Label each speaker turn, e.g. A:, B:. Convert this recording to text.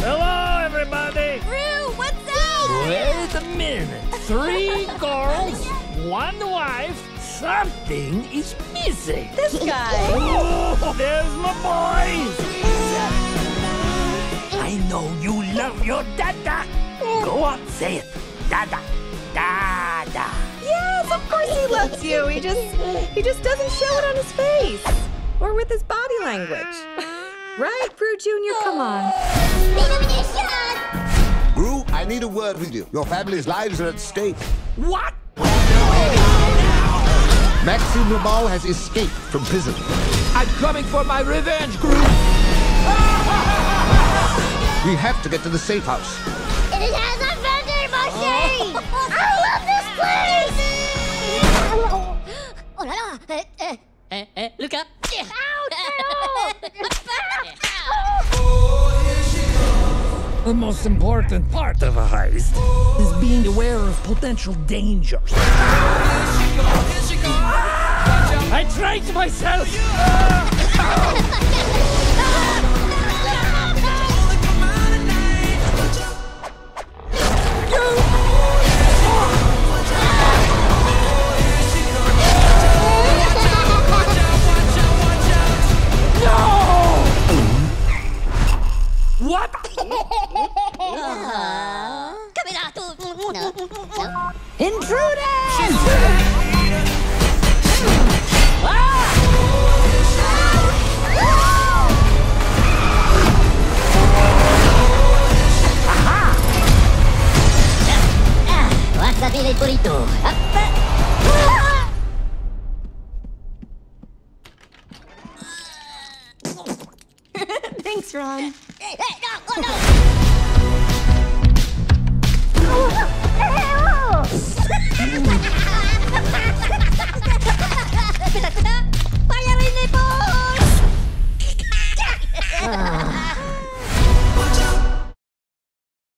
A: Hello, everybody.
B: Gru, what's up?
A: Wait a minute. Three girls, one wife. Something is missing.
B: This guy.
A: Oh, there's my boys. I know you love your dada. Go on, say it. Dada. Dada.
B: Course he loves you. He just he just doesn't show it on his face or with his body language. Right, Gru Jr., come on.
C: Gru, I need a word with you. Your family's lives are at stake.
A: What?
C: Maxime Le Mal has escaped from prison.
A: I'm coming for my revenge, Gru.
C: We have to get to the safe house.
D: Eh, eh, look up!
A: The most important part of a heist is being aware of potential dangers. I trained myself! What?
D: Camera, tu! No. No.
B: Intruders!
D: Wasabi el burrito. Up.
B: Thanks, Ron.
D: Hey, hey, no, oh, no.